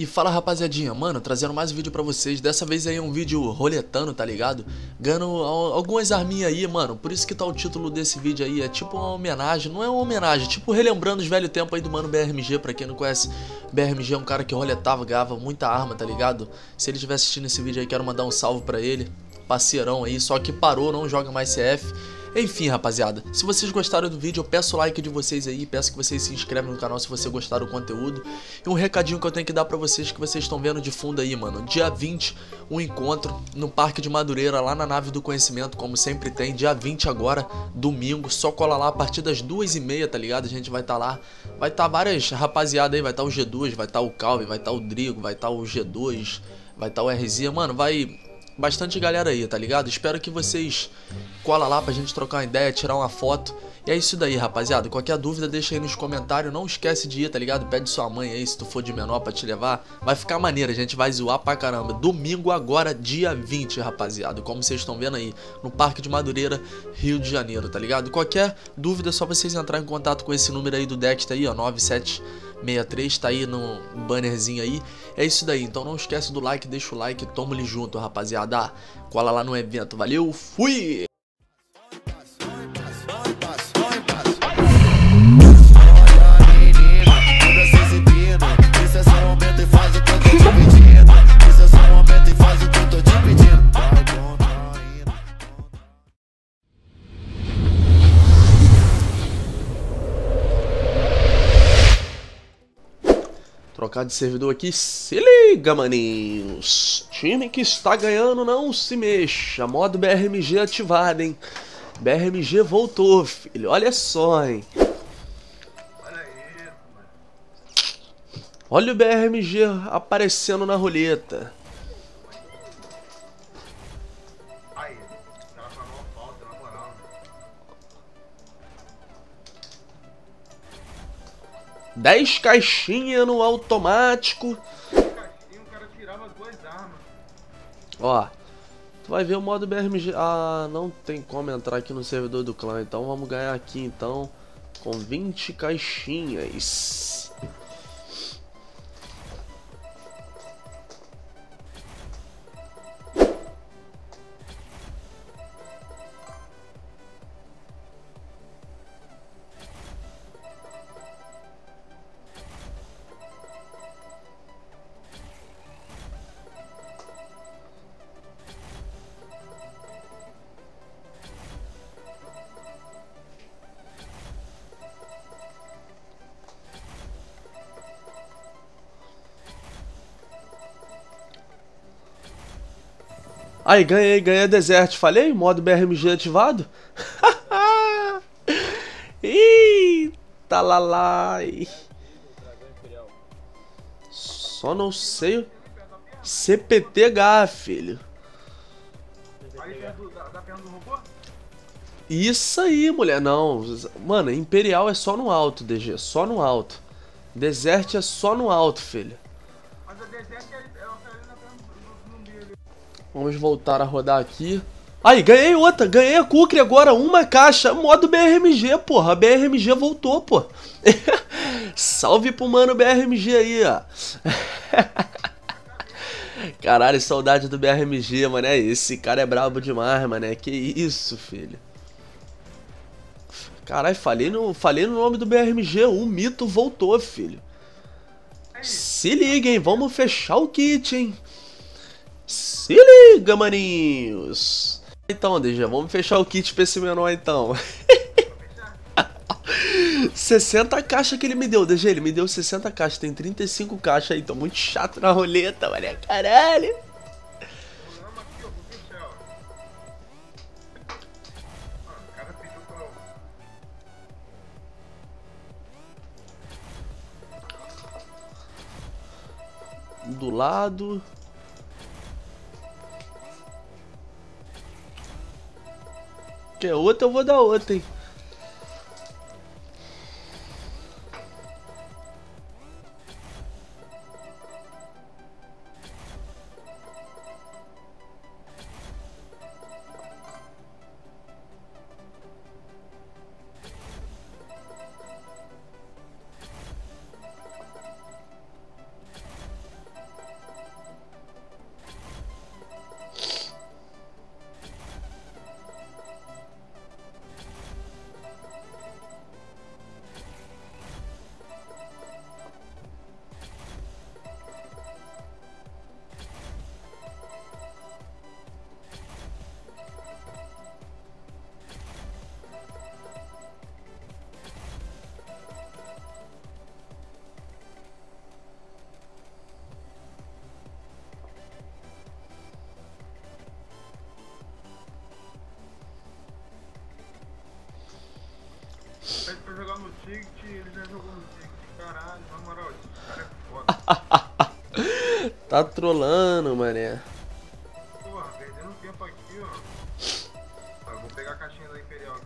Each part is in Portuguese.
E fala rapaziadinha, mano, trazendo mais um vídeo pra vocês. Dessa vez aí é um vídeo roletando, tá ligado? Ganhando algumas arminhas aí, mano. Por isso que tá o título desse vídeo aí. É tipo uma homenagem, não é uma homenagem Tipo relembrando os velhos tempos aí do mano BRMG Pra quem não conhece, BRMG é um cara que roletava Ganhava muita arma, tá ligado? Se ele estiver assistindo esse vídeo aí, quero mandar um salve pra ele. Parceirão aí, só que parou, não joga mais CF enfim, rapaziada, se vocês gostaram do vídeo, eu peço o like de vocês aí, peço que vocês se inscrevam no canal se você gostar do conteúdo. E um recadinho que eu tenho que dar pra vocês, que vocês estão vendo de fundo aí, mano. Dia 20, um encontro no Parque de Madureira, lá na Nave do Conhecimento, como sempre tem. Dia 20 agora, domingo, só cola lá a partir das 2h30, tá ligado? A gente vai estar tá lá. Vai estar tá várias rapaziada aí, vai estar tá o G2, vai estar tá o Calvin, vai estar tá o Drigo, vai estar tá o G2, vai estar o RZ. Mano, vai bastante galera aí, tá ligado? Espero que vocês cola lá pra gente trocar uma ideia, tirar uma foto. E é isso daí, rapaziada. Qualquer dúvida, deixa aí nos comentários. Não esquece de ir, tá ligado? Pede sua mãe aí, se tu for de menor pra te levar. Vai ficar maneiro, a gente vai zoar pra caramba. Domingo agora, dia 20, rapaziada. Como vocês estão vendo aí, no Parque de Madureira, Rio de Janeiro, tá ligado? Qualquer dúvida, é só vocês entrar em contato com esse número aí do Dexter aí, ó, 9763, tá aí no bannerzinho aí. É isso daí, então não esquece do like, deixa o like, tamo-lhe junto, rapaziada. Cola lá no evento, valeu, fui! Trocar de servidor aqui. Se liga, maninhos. Time que está ganhando, não se mexa. Modo BRMG ativado, hein. BRMG voltou, filho. Olha só, hein. Olha o BRMG aparecendo na roleta. 10 caixinhas no automático. Ó, tu vai ver o modo BRMG. Ah, não tem como entrar aqui no servidor do clã. Então vamos ganhar aqui então com 20 caixinhas. Aí, ganhei, ganhei Desert. Falei? Modo BRMG ativado? Eita lalai. Só não sei. CPTH, filho. Isso aí, mulher. Não. Mano, Imperial é só no alto, DG. Só no alto. Desert é só no alto, filho. Mas a Desert é Vamos voltar a rodar aqui. Aí, ganhei outra. Ganhei a Kukri agora. Uma caixa. Modo BRMG, porra. A BRMG voltou, pô. Salve pro mano BRMG aí, ó. Caralho, saudade do BRMG, mano. É, esse cara é brabo demais, mano. Que isso, filho. Caralho, falei no, falei no nome do BRMG. O mito voltou, filho. Se liguem, vamos fechar o kit, hein. Se liga, maninhos! Então, DJ, vamos fechar o kit pra esse menor então. 60 caixas que ele me deu, DG, ele me deu 60 caixas, tem 35 caixas aí, tô muito chato na roleta, mano, caralho. Do lado... Quer outra, eu vou dar outra, hein. Ticket, ele já jogou no Ticket. Caralho, na moral, esse cara é foda. Tá trolando, mané. Porra, perdendo tempo aqui, ó. Eu vou pegar a caixinha da Imperial aqui.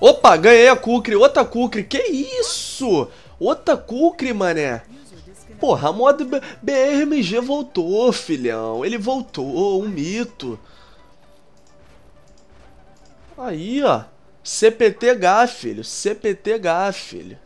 Opa, ganhei a Kukri. Outra Kukri. Que isso? Outra Kukri, mané. Porra, a moda BRMG voltou, filhão. Ele voltou, um mito. Aí, ó. CPTH, filho. CPTH, filho.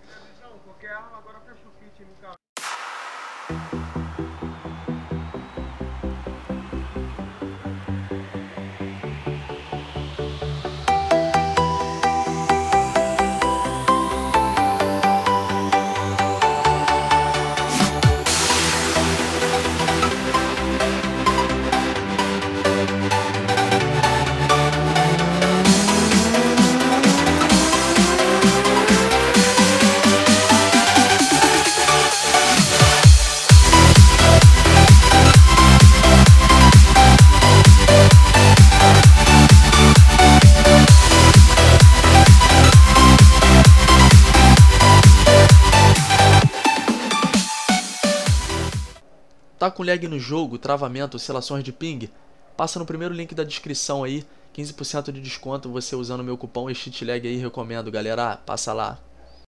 Tá com lag no jogo, travamento, oscilações de ping? Passa no primeiro link da descrição aí, 15% de desconto você usando meu cupom EXTITLAG aí, recomendo, galera, passa lá.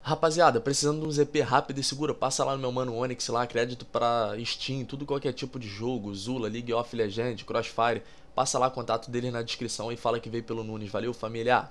Rapaziada, precisando de um ZP rápido e seguro, passa lá no meu mano Onyx lá, crédito pra Steam, tudo qualquer tipo de jogo, Zula, League of Legends, Crossfire, passa lá contato dele na descrição e fala que veio pelo Nunes, valeu família?